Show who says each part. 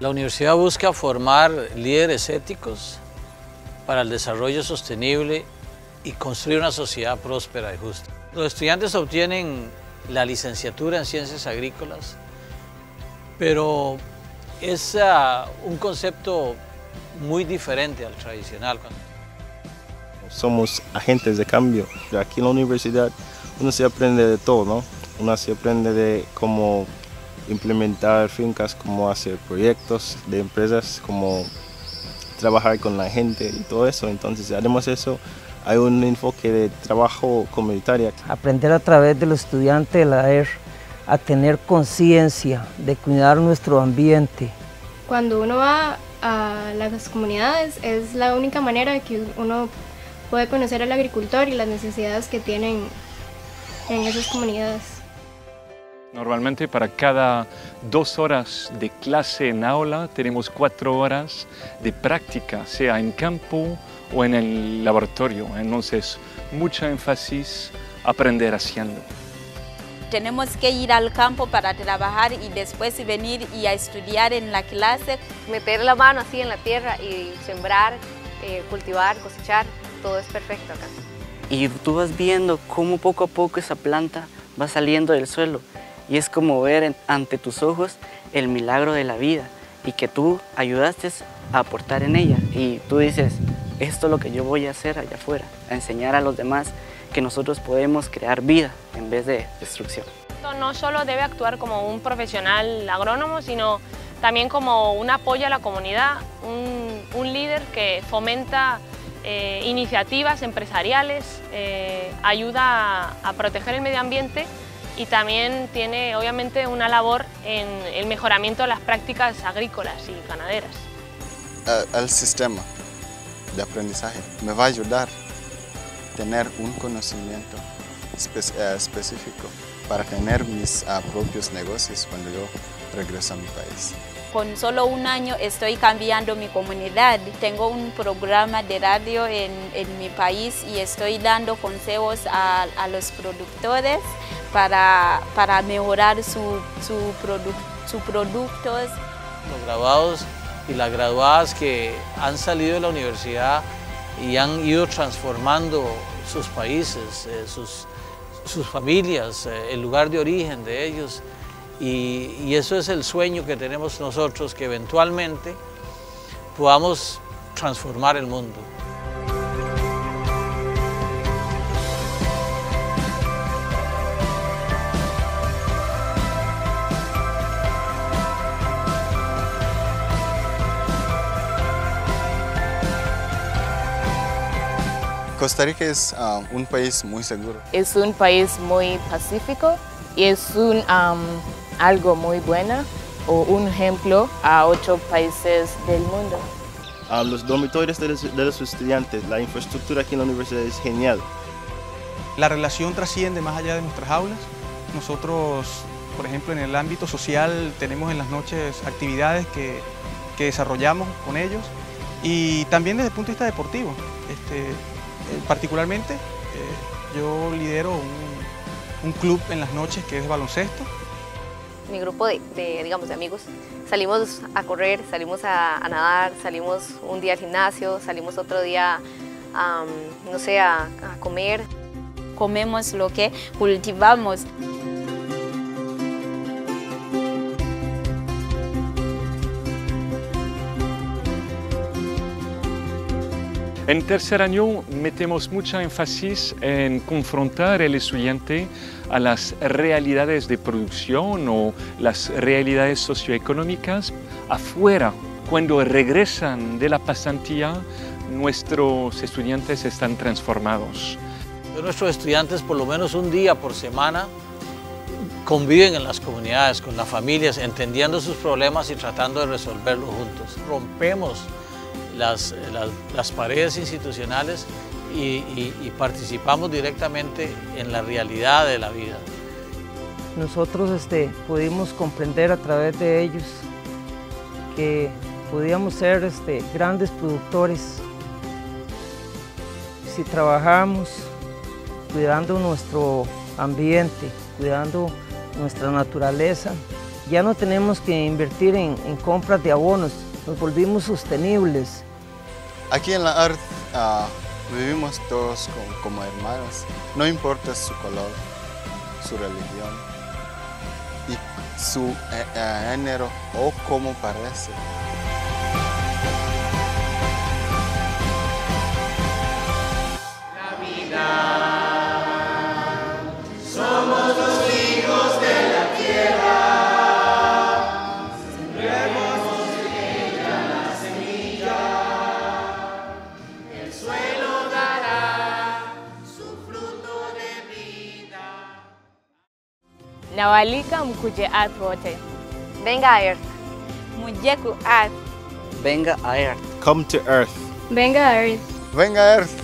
Speaker 1: La universidad busca formar líderes éticos para el desarrollo sostenible y construir una sociedad próspera y justa. Los estudiantes obtienen la licenciatura en ciencias agrícolas, pero es uh, un concepto muy diferente al tradicional.
Speaker 2: Somos agentes de cambio. Aquí en la universidad uno se aprende de todo, ¿no? Uno se aprende de cómo implementar fincas, cómo hacer proyectos de empresas, cómo trabajar con la gente y todo eso. Entonces, haremos eso. Hay un enfoque de trabajo comunitario.
Speaker 3: Aprender a través de los estudiantes de la ER a tener conciencia de cuidar nuestro ambiente.
Speaker 4: Cuando uno va a las comunidades es la única manera que uno puede conocer al agricultor y las necesidades que tienen en esas comunidades.
Speaker 5: Normalmente para cada dos horas de clase en aula tenemos cuatro horas de práctica, sea en campo o en el laboratorio. Entonces, mucho énfasis aprender haciendo
Speaker 6: tenemos que ir al campo para trabajar y después venir y a estudiar en la clase.
Speaker 7: Meter la mano así en la tierra y sembrar, eh, cultivar, cosechar, todo es perfecto acá.
Speaker 8: Y tú vas viendo cómo poco a poco esa planta va saliendo del suelo y es como ver ante tus ojos el milagro de la vida y que tú ayudaste a aportar en ella y tú dices, esto es lo que yo voy a hacer allá afuera, a enseñar a los demás que nosotros podemos crear vida en vez de destrucción.
Speaker 9: No solo debe actuar como un profesional agrónomo, sino también como un apoyo a la comunidad, un, líder que fomenta eh, iniciativas empresariales, eh, ayuda a, proteger el medio ambiente y también tiene obviamente una labor en el mejoramiento de las prácticas agrícolas y ganaderas.
Speaker 10: El sistema de aprendizaje me va a ayudar tener un conocimiento eh, específico para tener mis ah, propios negocios cuando yo regreso a mi país.
Speaker 6: Con solo un año estoy cambiando mi comunidad. Tengo un programa de radio en, mi país y estoy dando consejos a, los productores para, para mejorar su, su, sus productos.
Speaker 1: Los graduados y las graduadas que han salido de la universidad y han ido transformando sus países, eh, sus, sus, familias, eh, el lugar de origen de ellos. Y eso es el sueño que tenemos nosotros, que eventualmente podamos transformar el mundo.
Speaker 10: Costa Rica es ah, un país muy seguro.
Speaker 11: Es un país muy pacífico y es un, algo muy bueno o un ejemplo a otros países del mundo.
Speaker 2: A los dormitorios de los, estudiantes, la infraestructura aquí en la universidad es genial.
Speaker 12: La relación trasciende más allá de nuestras aulas. Nosotros, por ejemplo, en el ámbito social tenemos en las noches actividades que, que desarrollamos con ellos y también desde el punto de vista deportivo. Este, particularmente, eh, yo lidero un, club en las noches que es baloncesto.
Speaker 7: Mi grupo de, digamos, de amigos salimos a correr, salimos a, nadar, salimos un día al gimnasio, salimos otro día, no sé, a comer.
Speaker 6: Comemos lo que cultivamos.
Speaker 5: En tercer año metemos mucha énfasis en confrontar al estudiante a las realidades de producción o las realidades socioeconómicas afuera. Cuando regresan de la pasantía, nuestros estudiantes están transformados.
Speaker 1: Nuestros estudiantes por lo menos un día por semana conviven en las comunidades, con las familias, entendiendo sus problemas y tratando de resolverlos juntos. Rompemos las, las, paredes institucionales y, participamos directamente en la realidad de la vida.
Speaker 3: Nosotros este, pudimos comprender a través de ellos que podíamos ser este, grandes productores si trabajamos cuidando nuestro ambiente, cuidando nuestra naturaleza, Ya no tenemos que invertir en, en compras de abonos, nos volvimos sostenibles.
Speaker 10: Aquí en la Earth ah, vivimos todos como, como hermanos, no importa su color, su religión y su eh, eh, género o cómo parece.
Speaker 11: Nawalika mkuje Earth wote.
Speaker 7: Benga Earth.
Speaker 6: Muje ku Earth.
Speaker 8: Benga Earth.
Speaker 2: Come to Earth.
Speaker 4: Benga Earth.
Speaker 10: Benga Earth.